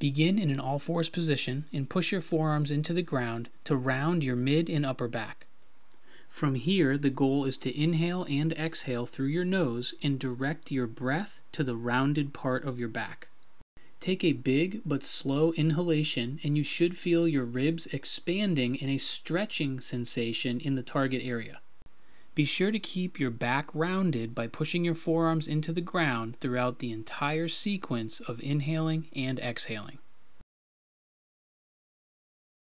Begin in an all fours position and push your forearms into the ground to round your mid and upper back. From here, the goal is to inhale and exhale through your nose and direct your breath to the rounded part of your back. Take a big but slow inhalation, and you should feel your ribs expanding and a stretching sensation in the target area. Be sure to keep your back rounded by pushing your forearms into the ground throughout the entire sequence of inhaling and exhaling.